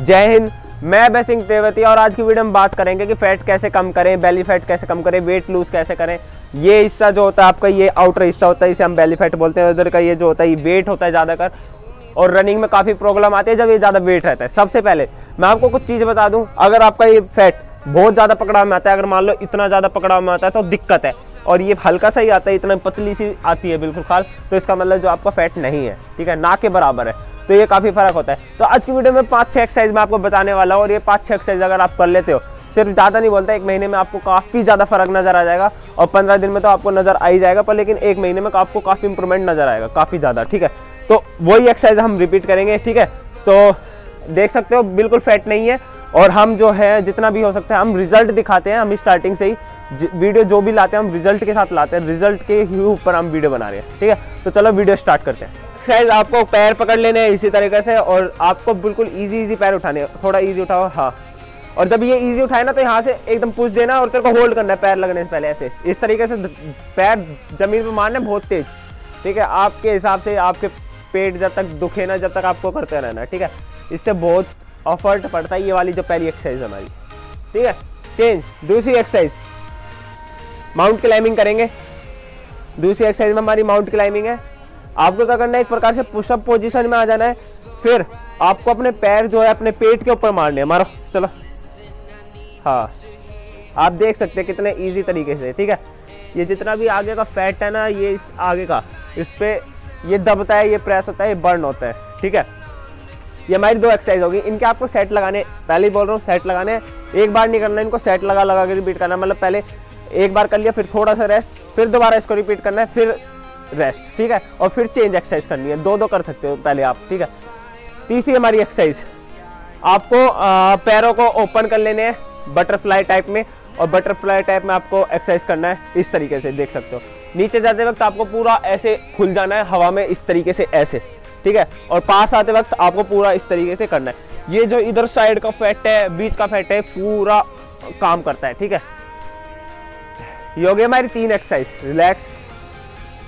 जय हिंद, मैं बै सिंह तेवती और आज की वीडियो में बात करेंगे कि फैट कैसे कम करें बेली फैट कैसे कम करें वेट लूज कैसे करें। ये हिस्सा जो होता है आपका, ये आउटर हिस्सा होता है, इसे हम बेली फैट बोलते हैं। उधर का ये जो होता है, ये वेट होता है ज़्यादातर। और रनिंग में काफ़ी प्रॉब्लम आती है जब ये ज़्यादा वेट रहता है। सबसे पहले, मैं आपको कुछ चीज़ बता दूँ। अगर आपका ये फैट बहुत ज़्यादा पकड़ा में आता है, अगर मान लो इतना ज़्यादा पकड़ा में आता है तो दिक्कत है। और ये हल्का सा ही आता है, इतना पतली सी आती है, बिल्कुल खाल तो इसका मतलब जो आपका फैट नहीं है, ठीक है? ना के बराबर है। तो ये काफ़ी फ़र्क होता है। तो आज की वीडियो में पाँच छः एक्सरसाइज मैं आपको बताने वाला हूँ और ये पाँच छः एक्सरसाइज अगर आप कर लेते हो, सिर्फ़ ज़्यादा नहीं बोलता, एक महीने में आपको काफ़ी ज़्यादा फ़र्क नज़र आ जाएगा और पंद्रह दिन में तो आपको नज़र आ ही जाएगा, पर लेकिन एक महीने में आपको काफ़ी इंप्रूवमेंट नज़र आएगा, काफ़ी ज़्यादा, ठीक है? तो वही एक्सरसाइज हम रिपीट करेंगे, ठीक है? तो देख सकते हो, बिल्कुल फैट नहीं है और हम जो है, जितना भी हो सकता है, हम रिज़ल्ट दिखाते हैं, हम स्टार्टिंग से ही। वीडियो जो भी लाते हैं, हम रिज़ल्ट के साथ लाते हैं रिज़ल्ट के ही ऊपर हम वीडियो बना रहे हैं, ठीक है? तो चलो वीडियो स्टार्ट करते हैं। एक्सरसाइज आपको पैर पकड़ लेने हैं इसी तरीके से और आपको बिल्कुल इजी इजी पैर उठाने थोड़ा इजी उठाओ हाँ। और जब ये इजी उठाए ना तो यहाँ से एकदम पुश देना और तेरे को होल्ड करना है, पैर लगने से पहले ऐसे। इस तरीके से पैर ज़मीन पर मारने बहुत तेज। ठीक है, आपके हिसाब से आपके पेट जब तक दुखे ना, जब तक आपको करते रहना, ठीक है? इससे बहुत ऑफर्ट पड़ता है ये वाली जो पहली एक्सरसाइज हमारी। ठीक है? चेंज दूसरी एक्सरसाइज माउंट क्लाइंबिंग करेंगे। दूसरी एक्सरसाइज में हमारी माउंट क्लाइंबिंग है। आपको क्या करना है, एक प्रकार से पुशअप पोजिशन में आ जाना है। फिर आपको अपने पैर जो है, अपने पेट के ऊपर मारने हैं। मारो, चलो। हाँ। आप देख सकते हैं कितने इजी तरीके से, ठीक है? ये जितना भी आगे का फैट है ना, ये इस आगे का, इस पे ये दबता है, ये प्रेस होता है, ये बर्न होता है, ठीक है? ये हमारी दो एक्सरसाइज होगी। इनके आपको सेट लगाने, पहले ही बोल रहा हूँ सेट लगाने। एक बार नहीं करना इनको सेट लगा लगा के रिपीट करना मतलब पहले एक बार कर लिया, फिर थोड़ा सा रेस्ट फिर दोबारा इसको रिपीट करना है, फिर रेस्ट ठीक है? और फिर चेंज एक्सरसाइज करनी है। दो दो कर सकते हो पहले आप ठीक है? तीसरी हमारी एक्सरसाइज आपको आ, पैरों को ओपन कर लेने हैं बटरफ्लाई टाइप में और बटरफ्लाई टाइप में आपको एक्सरसाइज करना है इस तरीके से देख सकते हो। नीचे जाते वक्त आपको पूरा ऐसे खुल जाना है हवा में इस तरीके से ऐसे ठीक है? और पास आते वक्त आपको पूरा इस तरीके से करना है। ये जो इधर साइड का फैट है बीच का फैट है पूरा काम करता है ठीक है? योगे हमारी तीन एक्सरसाइज रिलैक्स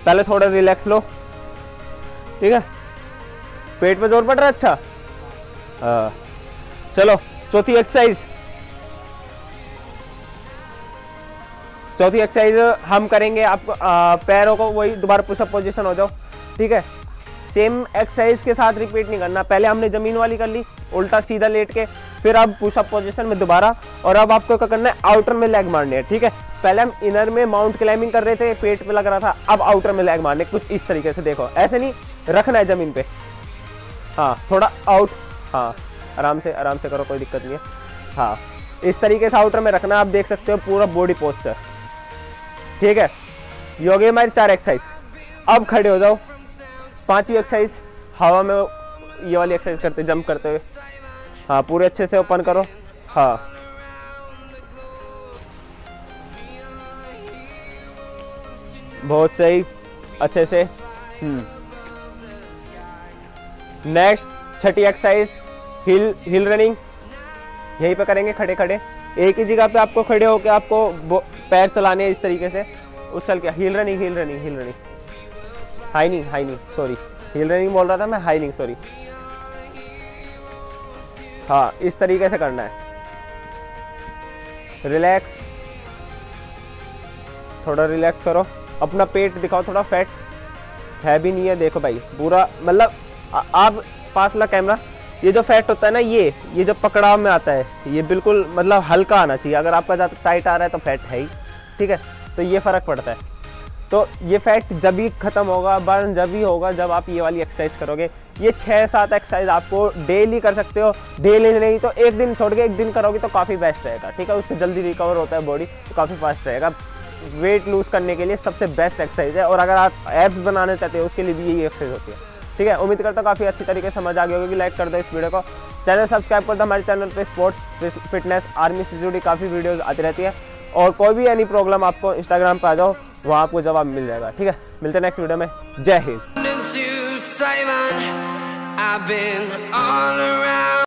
पहले थोड़ा रिलैक्स लो। ठीक है? पेट पे ज़ोर पड़ रहा है? अच्छा। आ, चलो चौथी एक्सरसाइज चौथी एक्सरसाइज हम करेंगे आपको पैरों को वही दोबारा पुशअप पोजीशन हो जाओ। ठीक है? सेम एक्सरसाइज के साथ रिपीट नहीं करना। पहले हमने ज़मीन वाली कर ली उल्टा सीधा लेट के फिर अब पुशअप पोजीशन में दोबारा। और अब आपको क्या करना है? आउटर में लेग मारने हैं। ठीक है? पहले हम इनर में माउंट क्लाइंबिंग कर रहे थे, पेट पे लग रहा था, अब आउटर में लैग मारने, कुछ इस तरीके से देखो। ऐसे नहीं, रखना है ज़मीन पे। हाँ थोड़ा आउट हाँ आराम से आराम से करो, कोई दिक्कत नहीं है। हाँ इस तरीके से आउटर में रखना, आप देख सकते हो पूरा बॉडी पोस्चर ठीक है? योगे हमारी चार एक्सरसाइज अब खड़े हो जाओ। पांचवी एक्सरसाइज हवा में ये वाली एक्सरसाइज करते जंप करते हुए। हाँ पूरे अच्छे से ओपन करो। हाँ। बहुत सही अच्छे से। नेक्स्ट छठी एक्सरसाइज हिल हिल रनिंग यहीं पे करेंगे खड़े खड़े। एक ही जगह पे आपको खड़े होकर आपको पैर चलाने इस तरीके से। उछल के hill running hill running hill running high नहीं सॉरी हिल रनिंग बोल रहा था मैं हाई नहीं सॉरी हाँ इस तरीके से करना है। रिलैक्स थोड़ा रिलैक्स करो। अपना पेट दिखाओ, थोड़ा फैट है भी नहीं है, देखो भाई पूरा मतलब आप पास ला कैमरा ये जो फैट होता है ना, ये ये जो पकड़ाव में आता है, ये बिल्कुल मतलब हल्का आना चाहिए। अगर आपका ज़्यादा टाइट आ रहा है तो फैट है ही, ठीक है? तो ये फ़र्क पड़ता है। तो ये फैट जब भी ख़त्म होगा बर्न जब भी होगा, जब आप ये वाली एक्सरसाइज करोगे, ये छः सात एक्सरसाइज आपको डेली कर सकते हो। डेली नहीं तो एक दिन छोड़ के एक दिन करोगे तो काफ़ी बेस्ट रहेगा, ठीक है? उससे जल्दी रिकवर होता है बॉडी तो काफ़ी फास्ट रहेगा। वेट लूज़ करने के लिए सबसे बेस्ट एक्सरसाइज है। और अगर आप एप्स बनाना चाहते हो, उसके लिए भी यही एक्सरसाइज होती है। ठीक है? उम्मीद करता हूँ काफ़ी अच्छी तरीके से समझ आ गई होगी। लाइक कर दो इस वीडियो को। चैनल सब्सक्राइब कर दो। हमारे चैनल पे स्पोर्ट्स फिटनेस आर्मी से जुड़ी काफ़ी वीडियोस आती रहती है। और कोई भी एनी प्रॉब्लम आपको इंस्टाग्राम पर आ जाओ, वहाँ आपको जवाब मिल जाएगा। ठीक है? मिलते हैं नेक्स्ट वीडियो में। जय हिंद।